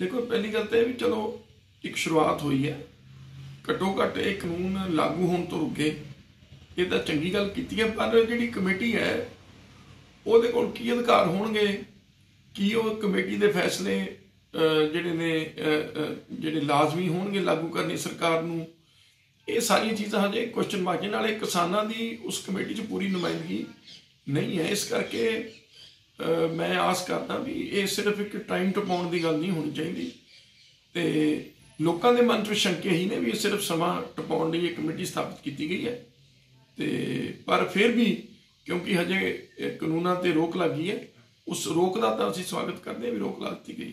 ਦੇਖੋ, ਪਹਿਲੀ ਗੱਲ ਤਾਂ ਇਹ ਵੀ ਚਲੋ ਇੱਕ ਸ਼ੁਰੂਆਤ ਹੋਈ ਹੈ। ਘੱਟੋ ਘੱਟ ਇਹ ਕਾਨੂੰਨ ਲਾਗੂ ਹੋਣ ਤੋਂ ਰੁਕੇ। ਇਹ ਤਾਂ ਚੰਗੀ ਗੱਲ ਕੀਤੀ ਹੈ, ਪਰ ਜਿਹੜੀ ਕਮੇਟੀ ਹੈ, ਉਹਦੇ ਕੋਲ ਕੀ ਅਧਿਕਾਰ ਹੋਣਗੇ? ਕੀ ਉਹ ਕਮੇਟੀ ਦੇ ਫੈਸਲੇ ਜਿਹੜੇ ਨੇ ਜਿਹੜੇ ਲਾਜ਼ਮੀ ਹੋਣਗੇ ਲਾਗੂ ਕਰਨੇ ਸਰਕਾਰ ਨੂੰ? ਇਹ ਸਾਰੀਆਂ ਚੀਜ਼ਾਂ ਹਜੇ ਕੁਐਸਚਨ ਮਾਰਕ ਨਾਲੇ ਕਿਸਾਨਾਂ ਦੀ ਉਸ ਕਮੇਟੀ 'ਚ ਪੂਰੀ ਨੁਮਾਇੰਦਗੀ ਨਹੀਂ ਹੈ। ਇਸ ਕਰਕੇ ਮੈਂ ਆਸ ਕਰਦਾ ਵੀ ਇਹ ਸਿਰਫ ਇੱਕ ਟਾਈਮ ਟਪਾਉਣ ਦੀ ਗੱਲ ਨਹੀਂ ਹੋਣੀ ਚਾਹੀਦੀ। ਤੇ ਲੋਕਾਂ ਦੇ ਮਨ 'ਚ ਸ਼ੰਕੇ ਹੀ ਨੇ ਵੀ ਇਹ ਸਿਰਫ ਸਮਾਂ ਟਪਾਉਣ ਲਈ ਇਹ ਕਮੇਟੀ ਸਥਾਪਿਤ ਕੀਤੀ ਗਈ ਹੈ। ਤੇ ਪਰ ਫਿਰ ਵੀ ਕਿਉਂਕਿ ਹਜੇ ਕਾਨੂੰਨਾਂ ਤੇ ਰੋਕ ਲੱਗੀ ਹੈ, ਉਸ ਰੋਕ ਦਾ ਤਾਂ ਅਸੀਂ ਸਵਾਗਤ ਕਰਦੇ ਹਾਂ ਵੀ ਰੋਕ ਲਾ ਦਿੱਤੀ ਗਈ।